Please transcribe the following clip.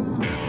Wow.